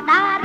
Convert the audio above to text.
đau